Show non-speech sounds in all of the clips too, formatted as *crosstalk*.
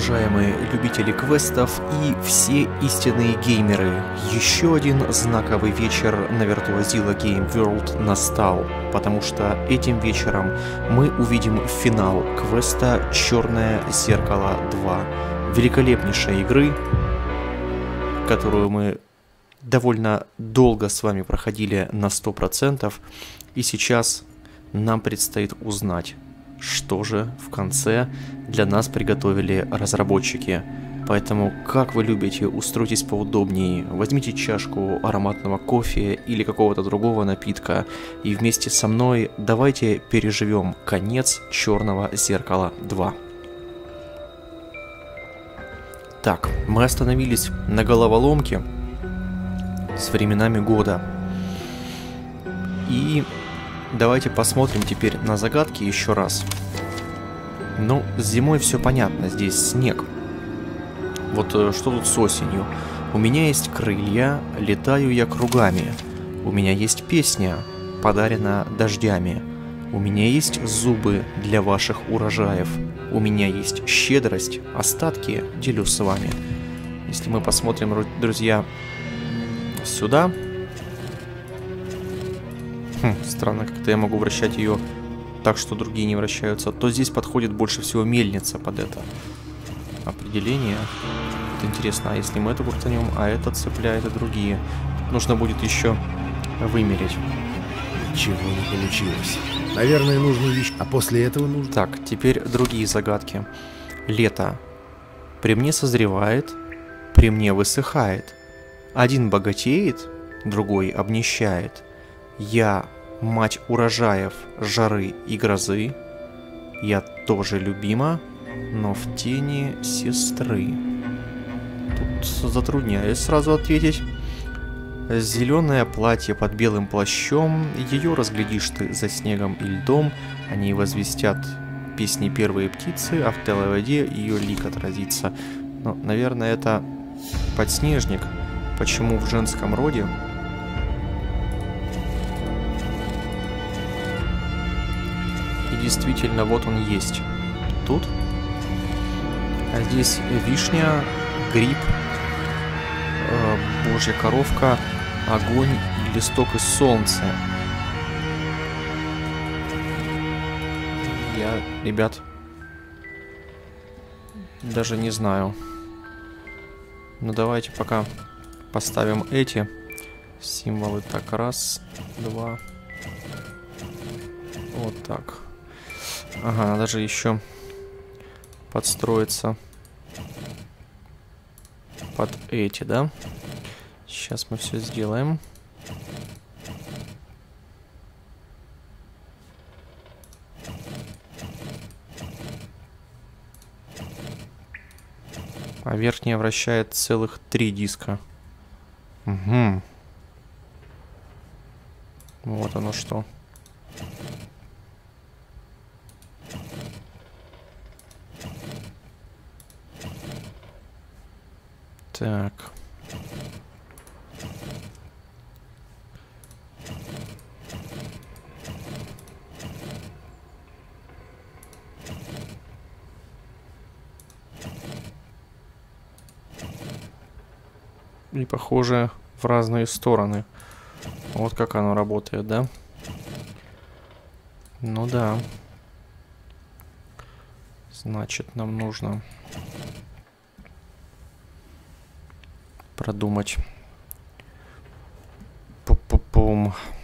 уважаемые любители квестов и все истинные геймеры. Еще один знаковый вечер на Virtuozilla Game World настал, потому что этим вечером мы увидим финал квеста «Черное зеркало 2». Великолепнейшей игры, которую мы довольно долго с вами проходили на 100%, и сейчас нам предстоит узнать, что же в конце для нас приготовили разработчики. Поэтому, как вы любите, устройтесь поудобнее, возьмите чашку ароматного кофе или какого-то другого напитка, и вместе со мной давайте переживем конец Черного Зеркала 2. Так, мы остановились на головоломке с временами года. И Давайте посмотрим теперь на загадки еще раз. Ну, с зимой все понятно, здесь снег. Вот э, что тут с осенью? У меня есть крылья, летаю я кругами. У меня есть песня, подарена дождями. У меня есть зубы для ваших урожаев. У меня есть щедрость, остатки делю с вами. Если мы посмотрим, друзья, сюда, Хм, странно, как-то я могу вращать ее так, что другие не вращаются. То здесь подходит больше всего мельница под это определение. Это интересно, а если мы это крутанем, а это цепляет и другие. Нужно будет еще вымерить. Чего не получилось. Наверное, нужно еще... А после этого нужно... Так, теперь другие загадки. Лето. При мне созревает, при мне высыхает. Один богатеет, другой обнищает. Я мать урожаев, жары и грозы. Я тоже любима, но в тени сестры. Тут затрудняюсь сразу ответить. Зеленое платье под белым плащом, ее разглядишь ты за снегом и льдом, они возвестят песни первые птицы, а в телой воде ее лик отразится. Но, наверное, это подснежник. Почему в женском роде? действительно, вот он есть. Тут. А здесь вишня, гриб, э, божья коровка, огонь и листок из солнца. Я, ребят, даже не знаю. Ну давайте пока поставим эти символы. Так, раз, два. Вот так. Ага, надо же еще подстроиться под эти, да? Сейчас мы все сделаем. А верхняя вращает целых три диска. Угу. Вот оно что. Так. И похоже в разные стороны. Вот как оно работает, да? Ну да. Значит, нам нужно продумать. Пу-пу-пум. Здесь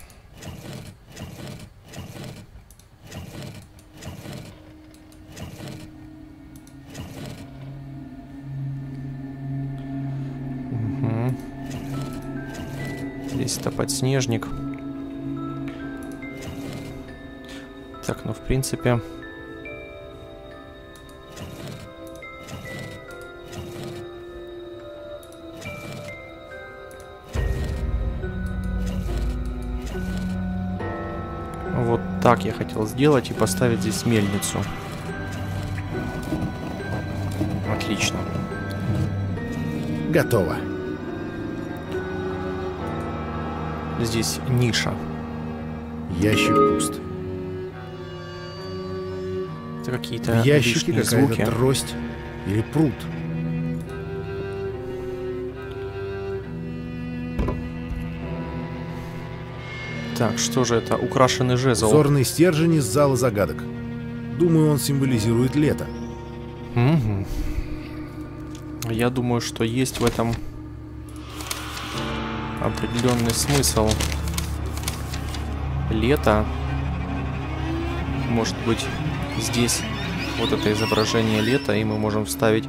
это подснежник. Так, ну в принципе... так я хотел сделать и поставить здесь мельницу. Отлично. Готово. Здесь ниша. Ящик пуст. Это какие-то звуки. какая-то трость или пруд. Так, что же это? Украшенный жезл. Зорный стержень из зала загадок. Думаю, он символизирует лето. Мгм. Я думаю, что есть в этом определенный смысл. Лето. Может быть, здесь вот это изображение лета, и мы можем вставить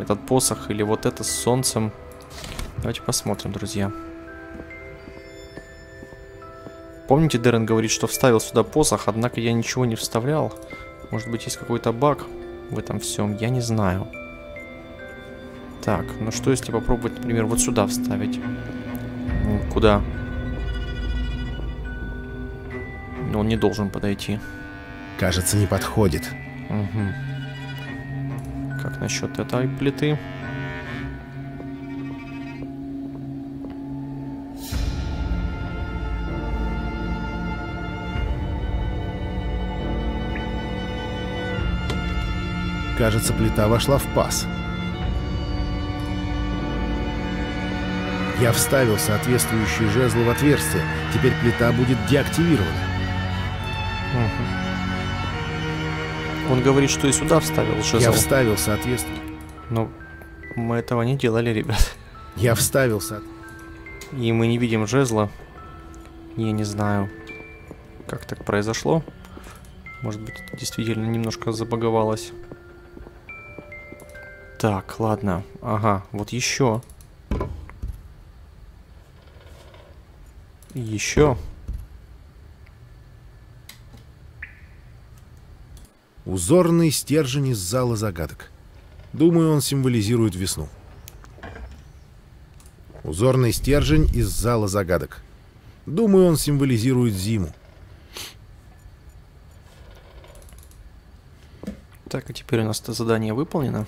этот посох или вот это с солнцем. Давайте посмотрим, друзья. Помните, Дэрен говорит, что вставил сюда посох, однако я ничего не вставлял. Может быть, есть какой-то баг в этом всем, я не знаю. Так, ну что если попробовать, например, вот сюда вставить? Куда? Он не должен подойти. Кажется, не подходит. Мгм. Как насчет этой плиты? Кажется, плита вошла в паз. Я вставил соответствующий жезл в отверстие. Теперь плита будет деактивирована. Он говорит, что и сюда вставил Я жезл. вставил соответствующий... Но мы этого не делали, ребят. Я вставил со... И мы не видим жезла. Я не знаю, как так произошло. Может быть, это действительно немножко забаговалось. Так, ладно. Ага, вот еще. Еще. Узорный стержень из зала загадок. Думаю, он символизирует весну. Узорный стержень из зала загадок. Думаю, он символизирует зиму. Так, а теперь у нас это задание выполнено.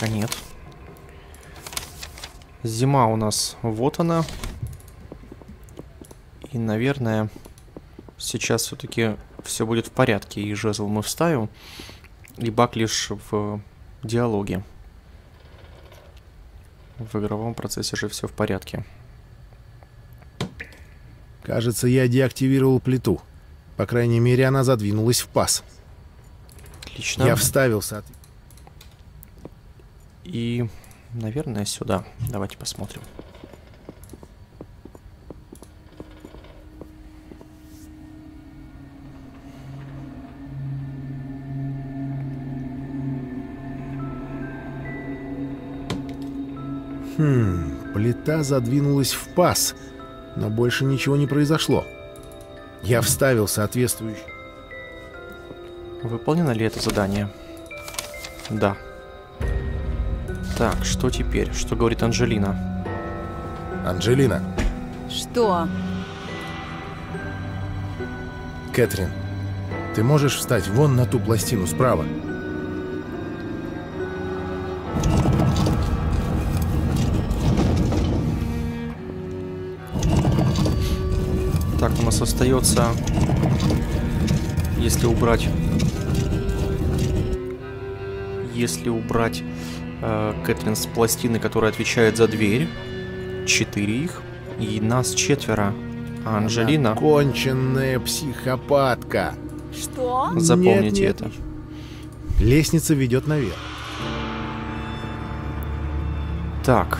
А нет. Зима у нас вот она. И, наверное, сейчас все-таки все будет в порядке. И жезл мы вставим. И баг лишь в диалоге. В игровом процессе же все в порядке. Кажется, я деактивировал плиту. По крайней мере, она задвинулась в паз. Отлично. Я вставил соот- И, наверное, сюда. Давайте посмотрим. Хм, плита задвинулась в паз, но больше ничего не произошло. Я вставил соответствующий... Выполнено ли это задание? Да. Так, что теперь? Что говорит Анжелина? Анджелина, Что? Кэтрин, ты можешь встать вон на ту пластину справа? Так, у нас остается, если убрать, если убрать э, Кэтрин с пластины, которая отвечает за дверь, четыре их, и нас четверо. А Анжелина, Она конченная психопатка. Что? запомните Нет, нет, это. Лестница ведет наверх. Так.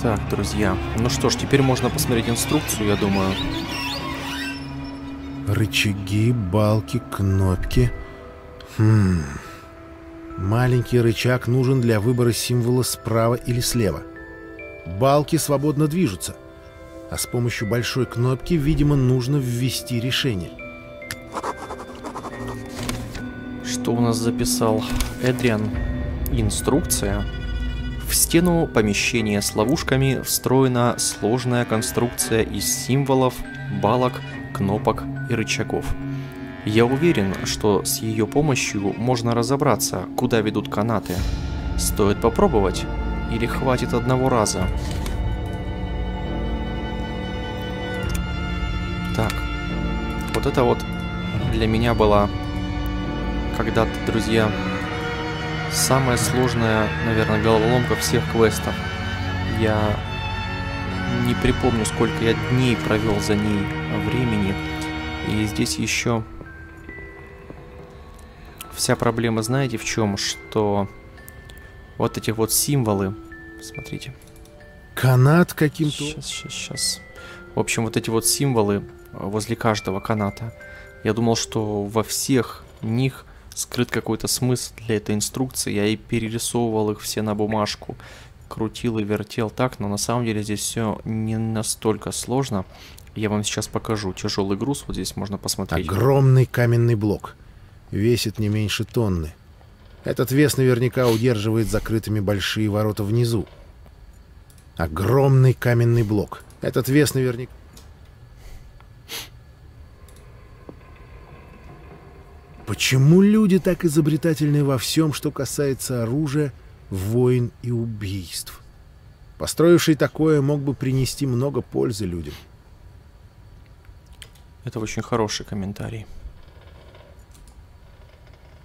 Так, друзья. Ну что ж, теперь можно посмотреть инструкцию, я думаю. Рычаги, балки, кнопки. Хм. Маленький рычаг нужен для выбора символа справа или слева. Балки свободно движутся. А с помощью большой кнопки, видимо, нужно ввести решение. Что у нас записал Эдриан? Инструкция. В стену помещения с ловушками встроена сложная конструкция из символов, балок, кнопок и рычагов. Я уверен, что с ее помощью можно разобраться, куда ведут канаты. Стоит попробовать? Или хватит одного раза? Так. Вот это вот для меня была когда-то, друзья, самая сложная, наверное, головоломка всех квестов. Я не припомню, сколько я дней провел за ней времени. И здесь еще вся проблема, знаете, в чем? Что вот эти вот символы, смотрите. Канат каким-то... Сейчас, сейчас, сейчас. В общем, вот эти вот символы возле каждого каната. Я думал, что во всех них скрыт какой-то смысл для этой инструкции. Я и перерисовывал их все на бумажку, крутил и вертел так, но на самом деле здесь все не настолько сложно. Я вам сейчас покажу. Тяжелый груз, вот здесь можно посмотреть. Огромный каменный блок. Весит не меньше тонны. Этот вес наверняка удерживает закрытыми большие ворота внизу. Огромный каменный блок. Этот вес наверняка... Почему люди так изобретательны во всем, что касается оружия, войн и убийств? Построивший такое мог бы принести много пользы людям. Это очень хороший комментарий.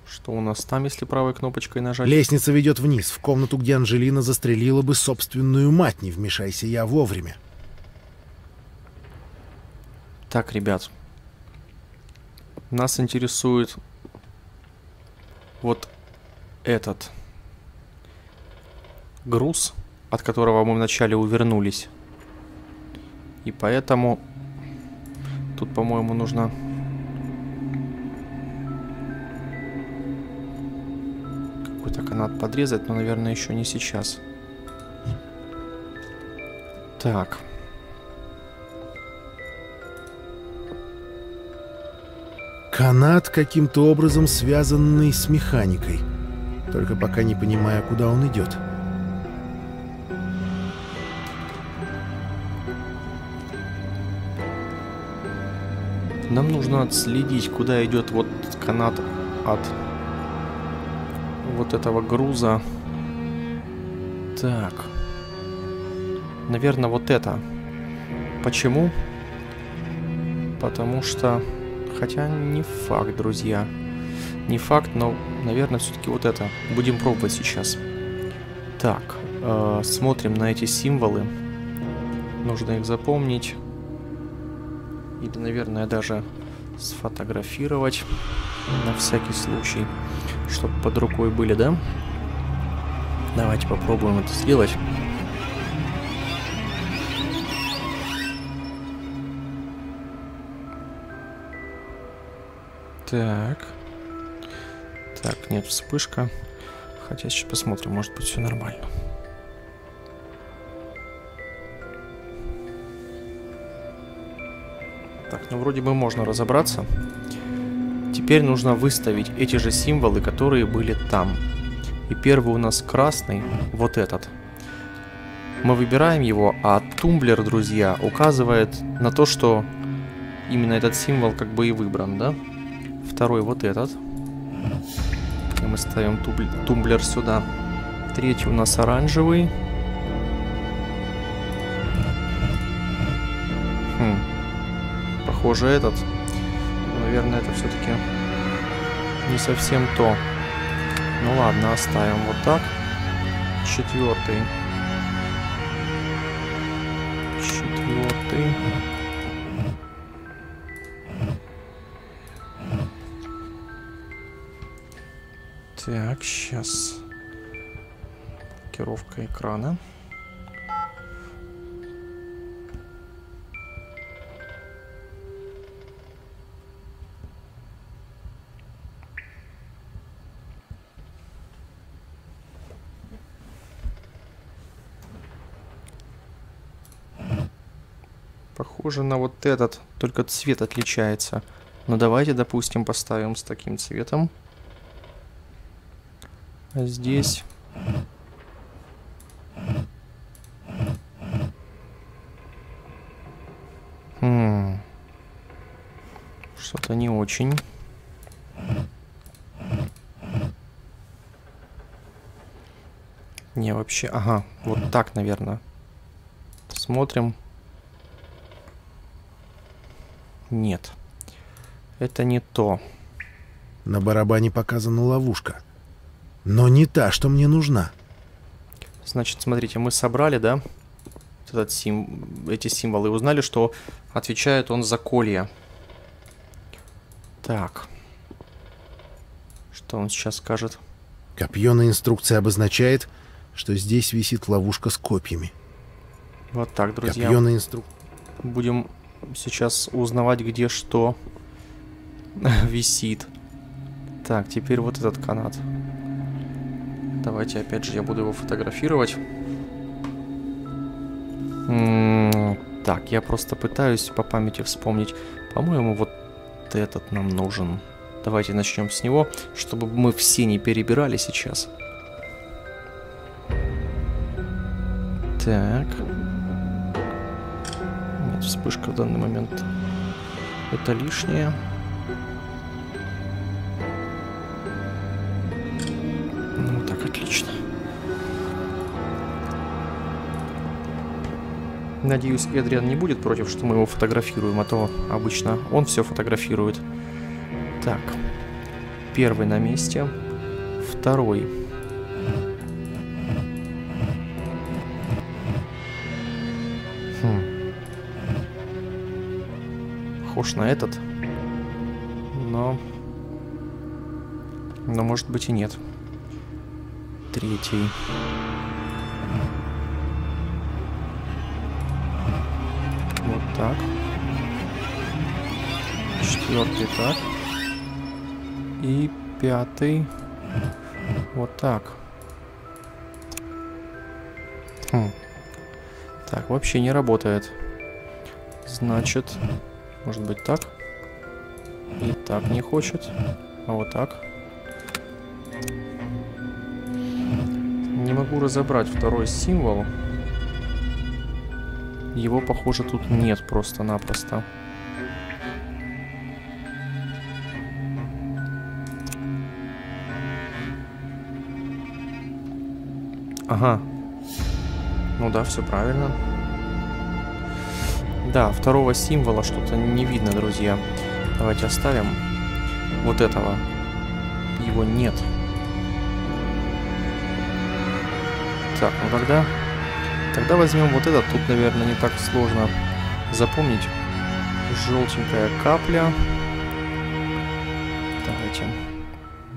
Что у нас там, если правой кнопочкой нажать? Лестница ведет вниз, в комнату, где Анжелина застрелила бы собственную мать, не вмешайся я вовремя. Так, ребят. Нас интересует вот этот груз, от которого мы вначале увернулись. И поэтому тут, по-моему, нужно... Канат подрезать, но, наверное, еще не сейчас. Так. Канат каким-то образом связанный с механикой. Только пока не понимаю, куда он идет. Нам нужно отследить, куда идет вот канат от вот этого груза. Так. Наверное, вот это. Почему? Потому что... Хотя не факт, друзья. Не факт, но, наверное, все-таки вот это. Будем пробовать сейчас. Так, э, смотрим на эти символы. Нужно их запомнить. Или, наверное, даже сфотографировать на всякий случай, чтобы под рукой были, да? Давайте попробуем это сделать. Так. Так, нет, вспышка. Хотя сейчас посмотрим, может быть все нормально. Ну вроде бы можно разобраться. Теперь нужно выставить эти же символы, которые были там. И первый у нас красный, вот этот. Мы выбираем его, а тумблер, друзья, указывает на то, что именно этот символ как бы и выбран, да? Второй вот этот. И мы ставим тумблер сюда. Третий у нас оранжевый. Похоже этот. Наверное, это все-таки не совсем то. Ну ладно, оставим вот так. Четвертый. Четвертый. Так, сейчас. Блокировка экрана. похоже на вот этот, только цвет отличается. Но давайте, допустим, поставим с таким цветом. А здесь... Хм. Что-то не очень. Не, вообще... Ага, вот так, наверное. Смотрим. Нет. Это не то. На барабане показана ловушка. Но не та, что мне нужна. Значит, смотрите, мы собрали, да, этот сим... эти символы и узнали, что отвечает он за колья. Так. Что он сейчас скажет? Копье на инструкции обозначает, что здесь висит ловушка с копьями. Вот так, друзья. Копье на инструкции. Будем сейчас узнавать, где что *laughs* висит. Так, теперь вот этот канат. Давайте, опять же, я буду его фотографировать. М -м так, я просто пытаюсь по памяти вспомнить. По-моему, вот этот нам нужен. Давайте начнем с него, чтобы мы все не перебирали сейчас. Так. Вспышка в данный момент. Это лишнее. Ну так, отлично. Надеюсь, Эдриан не будет против, что мы его фотографируем, а то обычно он все фотографирует. Так, первый на месте, второй. Похож на этот, но... Но может быть и нет. Третий. Вот так. Четвертый так. И пятый. Вот так. Хм. Так, вообще не работает. Значит, может быть так? И так не хочет. А вот так. Не могу разобрать второй символ. Его, похоже, тут нет просто-напросто. Ага. Ну да, все правильно. Да, второго символа что-то не видно, друзья. Давайте оставим вот этого. Его нет. Так, ну тогда... Тогда возьмем вот этот. Тут, наверное, не так сложно запомнить. Желтенькая капля. Давайте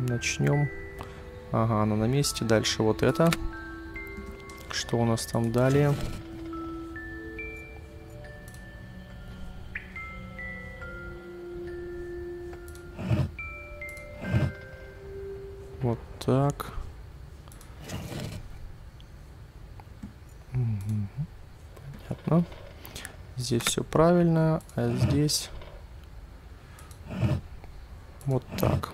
начнем. Ага, она на месте. Дальше вот это. Что у нас там далее? Вот так. Понятно. Здесь все правильно, а здесь вот так.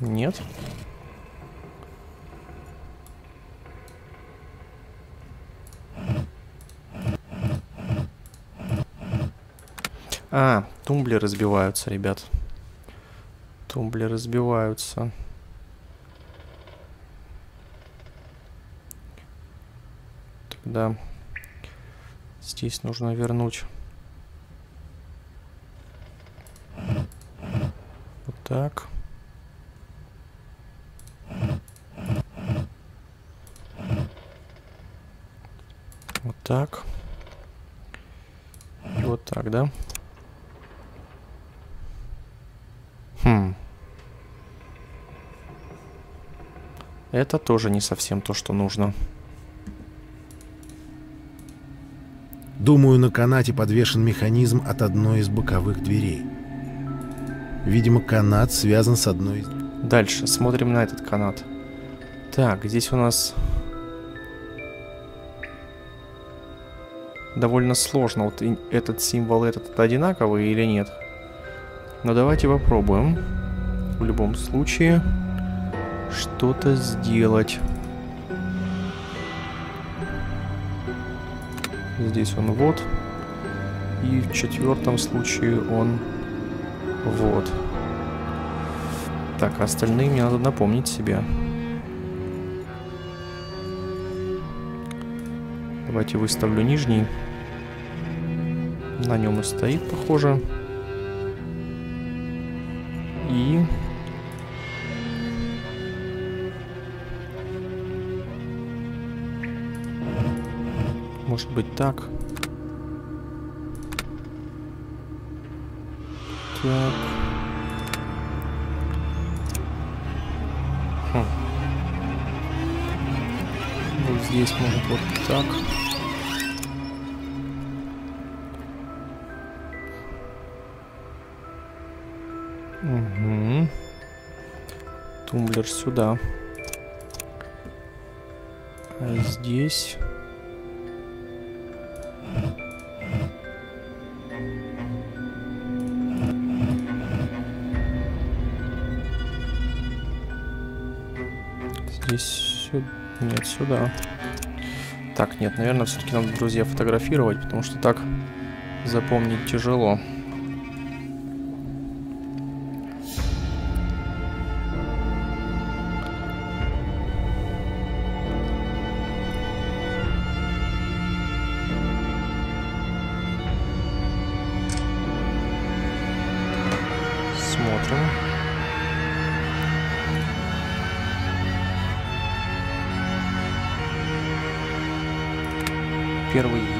Нет. А, тумблеры разбиваются, ребят. Тумблеры разбиваются. Тогда здесь нужно вернуть. Вот так. Вот так. И вот так, да? Хм. Это тоже не совсем то, что нужно. Думаю, на канате подвешен механизм от одной из боковых дверей. Видимо, канат связан с одной из... Дальше, смотрим на этот канат. Так, здесь у нас... Довольно сложно. Вот этот символ, этот одинаковый или нет? Но давайте попробуем. В любом случае, что-то сделать. Здесь он вот. И в четвертом случае он вот. Так, остальные мне надо напомнить себе. Давайте выставлю нижний. На нем и стоит, похоже. Похоже. Быть так. Так. Хм. Вот здесь может вот так. Угу. Тумблер сюда. А здесь... Здесь... сю- Нет, сюда. Так, нет, наверное, все-таки надо, друзья, фотографировать, потому что так запомнить тяжело.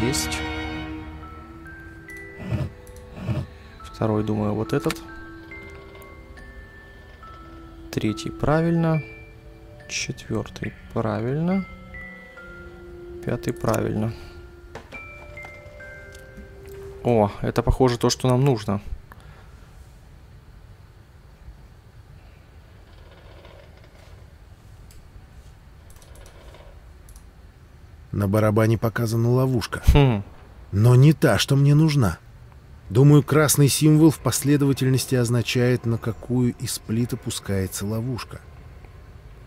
Есть. Второй, думаю, вот этот. Третий правильно. Четвертый правильно. Пятый правильно. О, это похоже то, что нам нужно. На барабане показана ловушка. Хм. Но не та, что мне нужна. Думаю, красный символ в последовательности означает, на какую из плит опускается ловушка.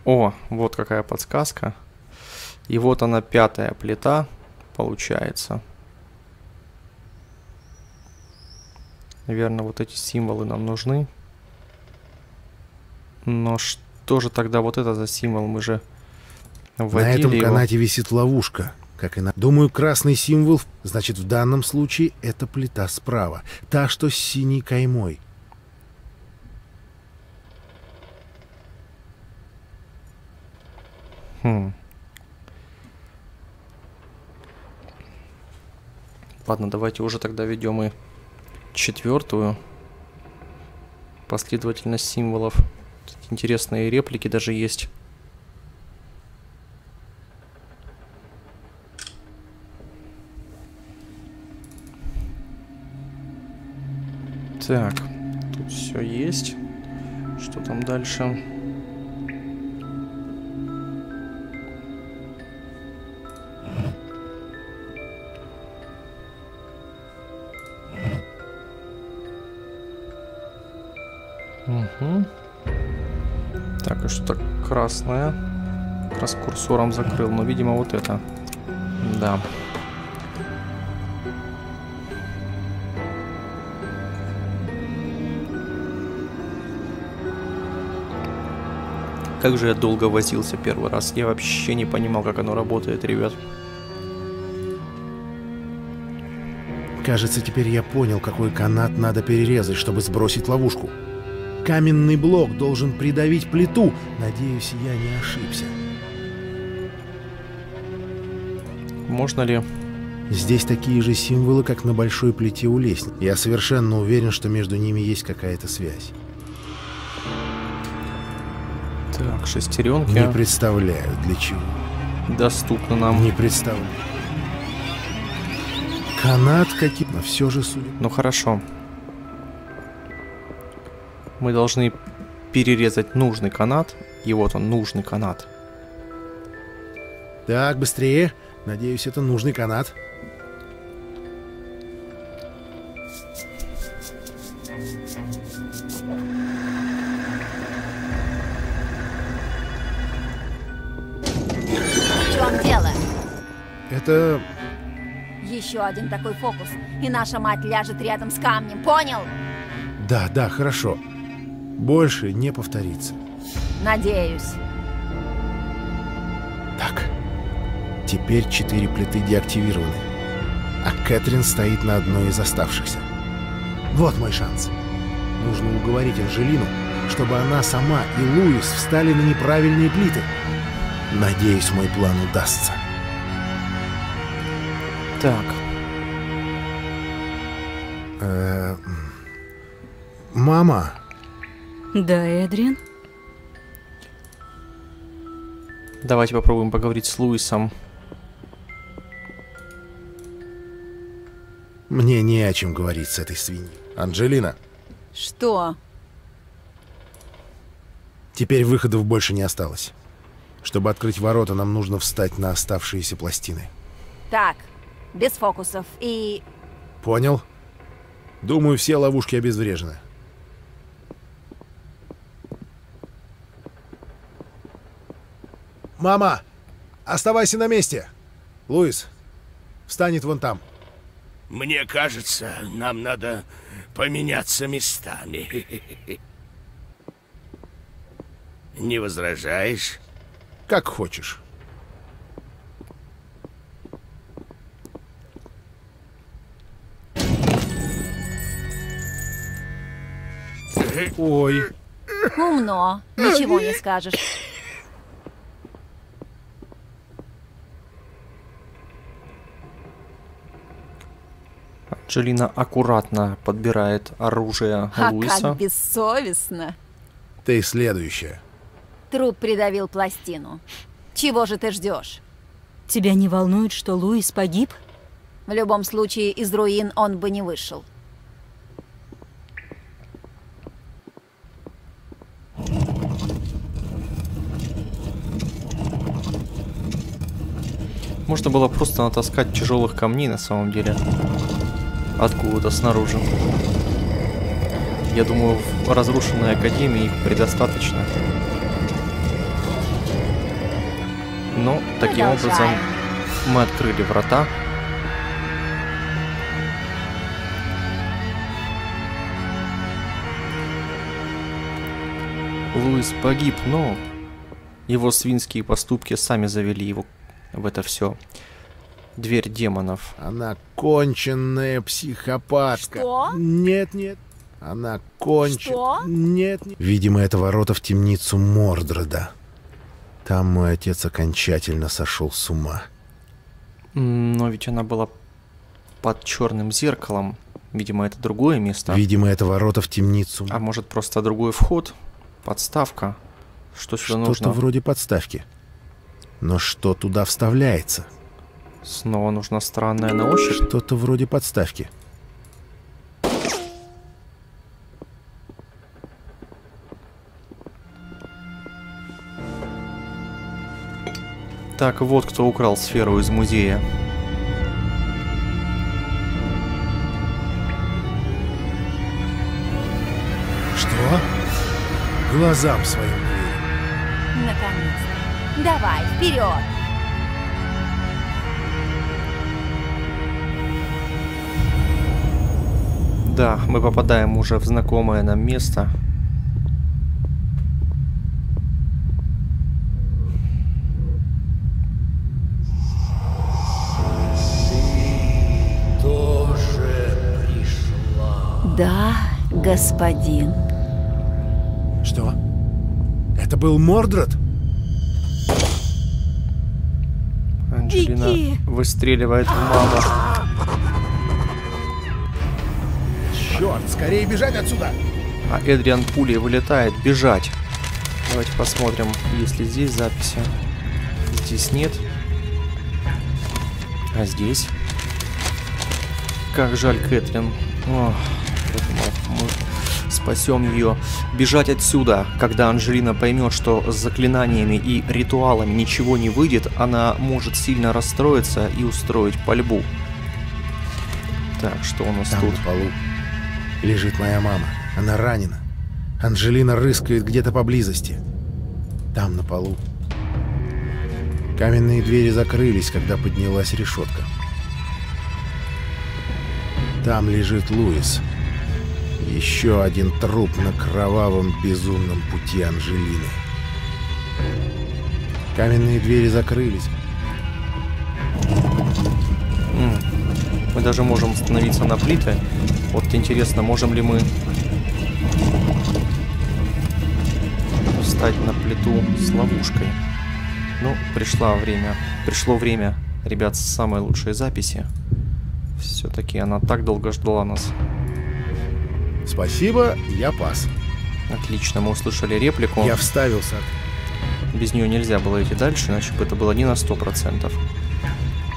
О, вот какая подсказка. И вот она пятая плита получается. Наверное, вот эти символы нам нужны. Но что же тогда вот это за символ? Мы же вводили на этом его. канате висит ловушка. Как и на... Думаю, красный символ, значит, в данном случае это плита справа. Та, что с синей каймой. Хм. Ладно, давайте уже тогда ведем и четвертую последовательность символов. Тут интересные реплики даже есть. Так, тут все есть. Что там дальше? Угу. Так, и что-то красное. Как раз курсором закрыл, но, видимо, вот это. Да. Как же я долго возился первый раз. Я вообще не понимал, как оно работает, ребят. Кажется, теперь я понял, какой канат надо перерезать, чтобы сбросить ловушку. Каменный блок должен придавить плиту. Надеюсь, я не ошибся. Можно ли... Здесь такие же символы, как на большой плите у лестницы. Я совершенно уверен, что между ними есть какая-то связь. Так, шестеренки Не представляю, для чего. доступны нам. Не представляю. Канат каким, но все же судя. Ну хорошо. Мы должны перерезать нужный канат. И вот он, нужный канат. Так, быстрее. Надеюсь, это нужный канат. Это... Еще один такой фокус, и наша мать ляжет рядом с камнем, понял? Да, да, хорошо. Больше не повторится. Надеюсь. Так. Теперь четыре плиты деактивированы. А Кэтрин стоит на одной из оставшихся. Вот мой шанс. Нужно уговорить Анжелину, чтобы она сама и Луис встали на неправильные плиты. Надеюсь, мой план удастся. Так, Э, Мама, Да, Эдриан? давайте попробуем поговорить с Луисом. мне не о чем говорить с этой свиньей. Анджелина, Что? теперь выходов больше не осталось. Чтобы открыть ворота, нам нужно встать на оставшиеся пластины. Так, без фокусов. И Понял? Думаю, все ловушки обезврежены. Мама, оставайся на месте. Луис, встанет вон там. Мне кажется, нам надо поменяться местами. *laughs* Не возражаешь? Как хочешь. Ой, умно. Ничего не скажешь. Анджелина аккуратно подбирает оружие А Луиса. как бессовестно. ты следующая. Труп придавил пластину. Чего же ты ждешь? Тебя не волнует, что Луис погиб? В любом случае, из руин он бы не вышел. Можно было просто натаскать тяжелых камней на самом деле. Откуда-то снаружи. Я думаю, в разрушенной академии их предостаточно. Но таким образом мы открыли врата. Луис погиб, но его свинские поступки сами завели его в это все. Дверь демонов. Она конченная психопатка. Что? Нет, нет. Она кончена. Что? Нет, нет. Видимо, это ворота в темницу Мордреда. Там мой отец окончательно сошел с ума. Но ведь она была под черным зеркалом. Видимо, это другое место. Видимо, это ворота в темницу. А может просто другой вход? Подставка? Что сюда Что-то нужно? вроде подставки. Но что туда вставляется? Снова нужна странная на ощупь. Что-то вроде подставки. Так, вот кто украл сферу из музея. Что? Глазам своим верю. Давай, вперед! Да, мы попадаем уже в знакомое нам место. Да, господин. Что? Это был Мордред? Выстреливает в маму. Черт, скорее бежать отсюда! А Эдриан пулей вылетает. Бежать. Давайте посмотрим, есть ли здесь записи. Здесь нет. А здесь? Как жаль Кэтрин. Ох, спасем ее. Бежать отсюда. Когда Анжелина поймет, что с заклинаниями и ритуалами ничего не выйдет, она может сильно расстроиться и устроить пальбу. Так, что у нас Там тут? на полу лежит моя мама. Она ранена. Анжелина рыскает где-то поблизости. Там на полу. Каменные двери закрылись, когда поднялась решетка. Там лежит Луис. Еще один труп на кровавом безумном пути Анжелины. Каменные двери закрылись. Мы даже можем становиться на плиты. Вот интересно, можем ли мы встать на плиту с ловушкой. Ну, пришло время. Пришло время, ребят, самой лучшей записи. Все-таки она так долго ждала нас. Спасибо, я пас. Отлично, мы услышали реплику. Я вставился. Без нее нельзя было идти дальше, иначе бы это было не на 100%.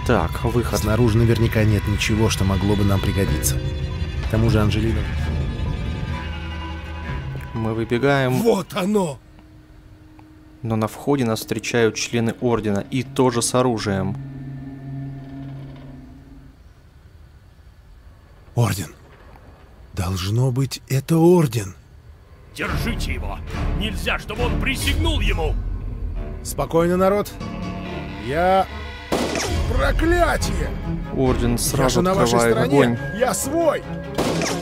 Так, выход. Снаружи наверняка нет ничего, что могло бы нам пригодиться. К тому же Анжелина... Мы выбегаем, Вот оно! но на входе нас встречают члены Ордена и тоже с оружием. Орден. Должно быть, это Орден. Держите его! Нельзя, чтобы он присягнул ему! Спокойно, народ. Я... Проклятие! Орден Я же сразу на вашей открывает стороне! огонь. Я свой!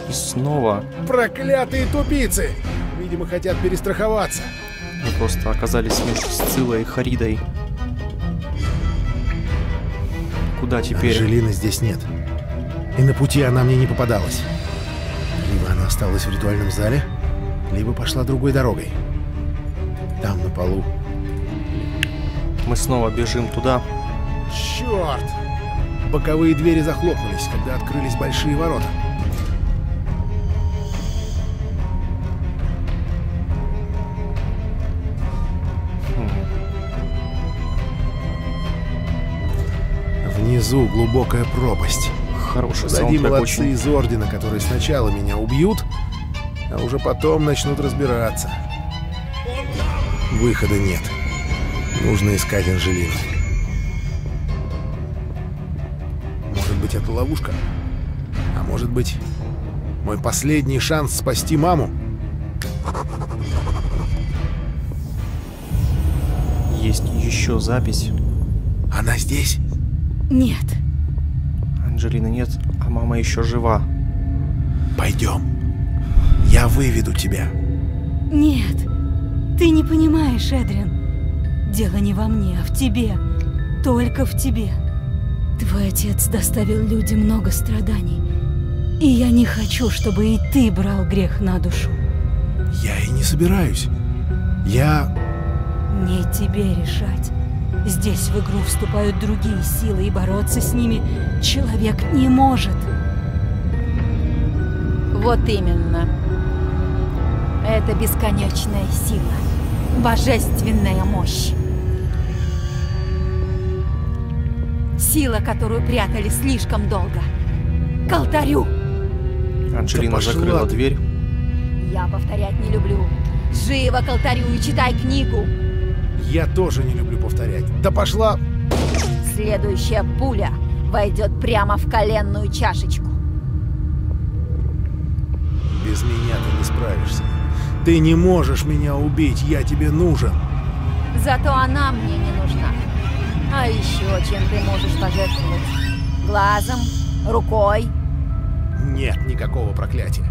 И снова Проклятые тупицы! Видимо, хотят перестраховаться. мы просто оказались между Сцилой и Харидой. Куда теперь? Анжелины здесь нет. И на пути она мне не попадалась. Она осталась в ритуальном зале, либо пошла другой дорогой. Там, на полу. Мы снова бежим туда. Черт! Боковые двери захлопнулись, когда открылись большие ворота. Внизу глубокая пропасть. Хороший Позади саундтрек молодцы очень. из Ордена, которые сначала меня убьют, а уже потом начнут разбираться. Выхода нет. Нужно искать Анжелину. Может быть, это ловушка? А может быть, мой последний шанс спасти маму? Есть еще запись. Она здесь? Нет. Анджелины нет, а мама еще жива. Пойдем. Я выведу тебя. Нет. Ты не понимаешь, Эдрин. Дело не во мне, а в тебе. Только в тебе. Твой отец доставил людям много страданий. И я не хочу, чтобы и ты брал грех на душу. Я и не собираюсь. Я... Не тебе решать. Здесь в игру вступают другие силы, и бороться с ними человек не может. Вот именно. Это бесконечная сила. Божественная мощь. Сила, которую прятали слишком долго. К алтарю. Анджелина пошла закрыла ты. дверь. Я повторять не люблю. Живо к алтарю и читай книгу. Я тоже не люблю повторять. Да пошла... Следующая пуля войдет прямо в коленную чашечку. Без меня ты не справишься. Ты не можешь меня убить, я тебе нужен. Зато она мне не нужна. А еще чем ты можешь пожертвовать? Глазом? Рукой? Нет никакого проклятия.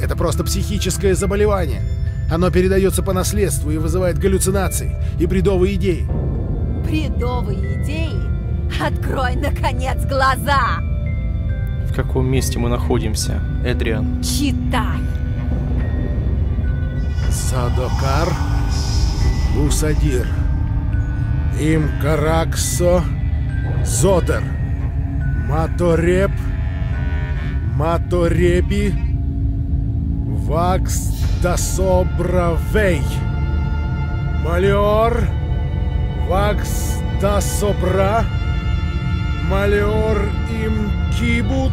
Это просто психическое заболевание. Оно передается по наследству и вызывает галлюцинации и бредовые идеи. Бредовые идеи? Открой, наконец, глаза! В каком месте мы находимся, Эдриан? Читай! Садокар Бусадир Имкараксо Зодер Матореп Матореби Вакс Дасобравей Малиор Вакс Дасобра Малиор им кибут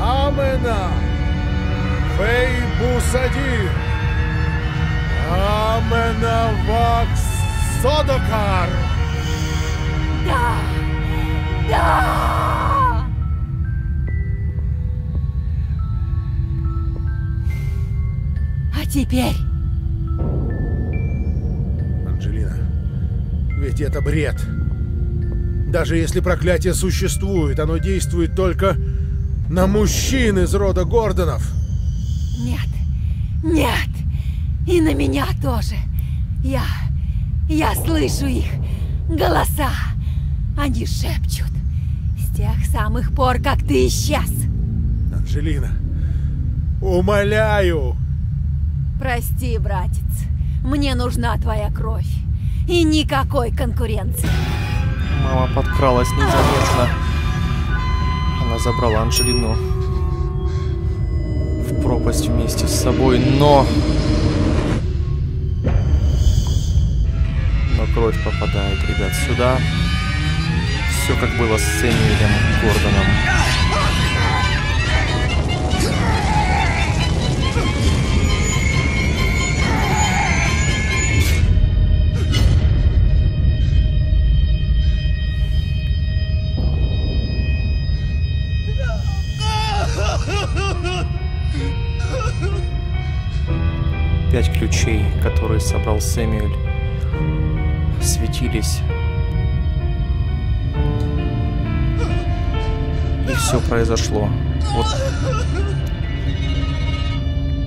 Амена Фей Бусадир Аменавакс Содокар! Да! Да! Теперь Анджелина, ведь это бред. Даже если проклятие существует, оно действует только на мужчин из рода Гордонов. нет, нет! И на меня тоже. Я... я слышу их голоса. Они шепчут. С тех самых пор, как ты исчез. Анжелина, умоляю! Прости, братец. Мне нужна твоя кровь. И никакой конкуренции. Мама подкралась незаметно. Она забрала Анжелину в пропасть вместе с собой, но... Но кровь попадает, ребят, сюда. Все как было с Сэмюэлем Гордоном. Пять ключей, которые собрал Сэмюэль, светились. И все произошло. Вот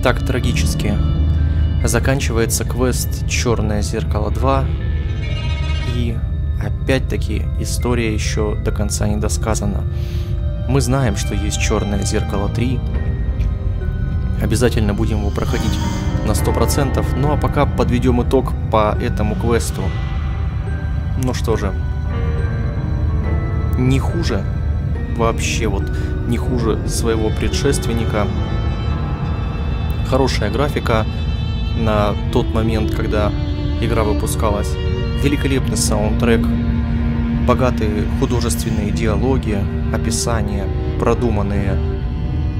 так трагически. Заканчивается квест Черное зеркало 2. И опять-таки история еще до конца не досказана. Мы знаем, что есть Черное зеркало 3. Обязательно будем его проходить на 100%. Ну а пока подведем итог по этому квесту. Ну что же, не хуже, вообще вот не хуже своего предшественника. Хорошая графика на тот момент, когда игра выпускалась. Великолепный саундтрек, богатые художественные диалоги, описания, продуманные,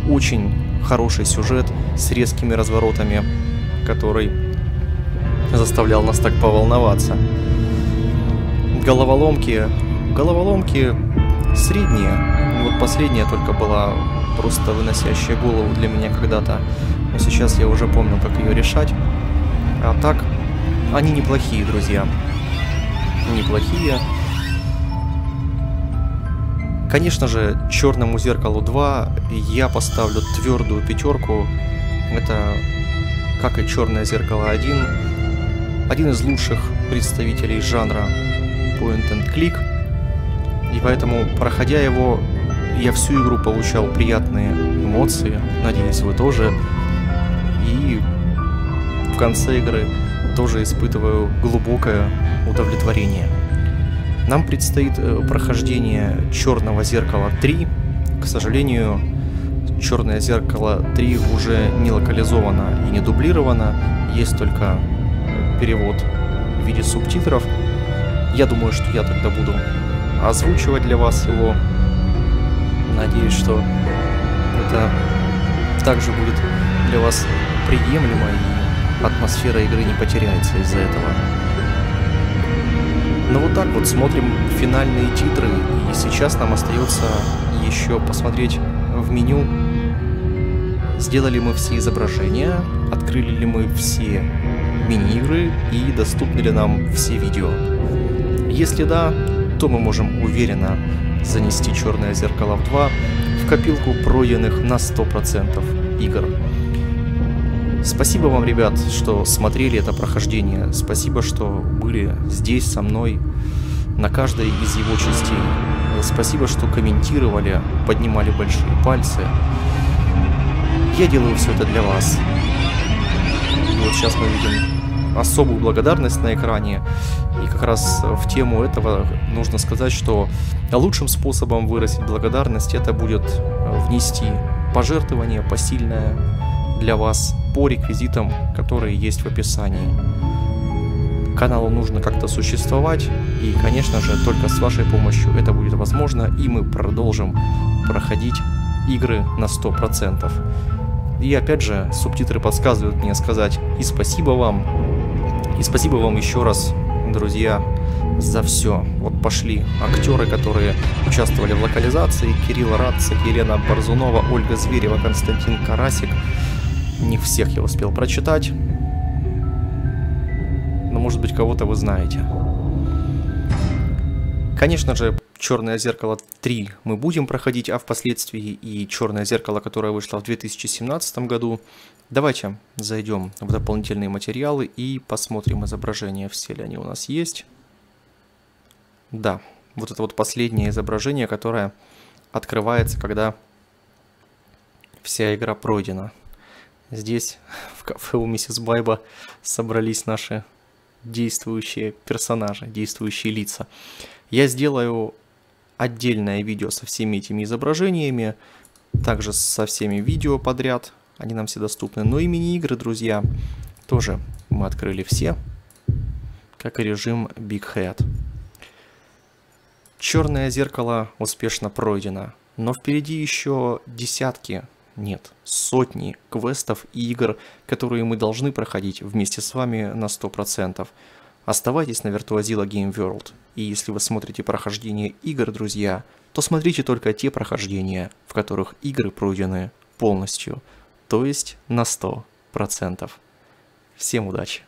очень хороший сюжет с резкими разворотами, который заставлял нас так поволноваться. Головоломки, головоломки средние. Вот последняя только была просто выносящая голову для меня когда-то. Но сейчас я уже помню, как ее решать. А так, они неплохие, друзья. Неплохие. Конечно же, Черному зеркалу 2 я поставлю твердую пятерку. Это, как и Черное зеркало 1, один из лучших представителей жанра point and click. И поэтому, проходя его, я всю игру получал приятные эмоции. Надеюсь, вы тоже. И в конце игры тоже испытываю глубокое удовлетворение. Нам предстоит э, прохождение Черного зеркала 3. К сожалению, Черное зеркало 3 уже не локализовано и не дублировано. Есть только перевод в виде субтитров. Я думаю, что я тогда буду озвучивать для вас его. Надеюсь, что это также будет для вас приемлемо и атмосфера игры не потеряется из-за этого. Ну вот так вот смотрим финальные титры, и сейчас нам остается еще посмотреть в меню, сделали мы все изображения, открыли ли мы все мини-игры и доступны ли нам все видео. Если да, то мы можем уверенно занести Черное Зеркало в 2 в копилку пройденных на 100% игр. Спасибо вам, ребят, что смотрели это прохождение. Спасибо, что были здесь со мной на каждой из его частей. Спасибо, что комментировали, поднимали большие пальцы. Я делаю все это для вас. И вот сейчас мы видим особую благодарность на экране. И как раз в тему этого нужно сказать, что лучшим способом выразить благодарность это будет внести пожертвование посильное для вас по реквизитам, которые есть в описании. Каналу нужно как-то существовать, и, конечно же, только с вашей помощью это будет возможно, и мы продолжим проходить игры на 100%. И опять же, субтитры подсказывают мне сказать и спасибо вам, и спасибо вам еще раз, друзья, за все. Вот пошли актеры, которые участвовали в локализации. Кирилл Радцик, Елена Борзунова, Ольга Зверева, Константин Карасик. Не всех я успел прочитать. Может быть кого-то вы знаете. Конечно же, Черное зеркало 3 мы будем проходить, а впоследствии и Черное зеркало, которое вышло в 2017 году. Давайте зайдем в дополнительные материалы и посмотрим изображения, все ли они у нас есть. Да, вот это вот последнее изображение, которое открывается, когда вся игра пройдена. Здесь, в кафе у миссис Байба, собрались наши действующие персонажи, действующие лица. Я сделаю отдельное видео со всеми этими изображениями, также со всеми видео подряд, они нам все доступны. Но и мини-игры, друзья, тоже мы открыли все, как и режим Big Head. Черное зеркало успешно пройдено, но впереди еще десятки, нет, сотни квестов и игр, которые мы должны проходить вместе с вами на 100%. Оставайтесь на Virtuazilla Game World, и если вы смотрите прохождение игр, друзья, то смотрите только те прохождения, в которых игры пройдены полностью, то есть на 100%. Всем удачи!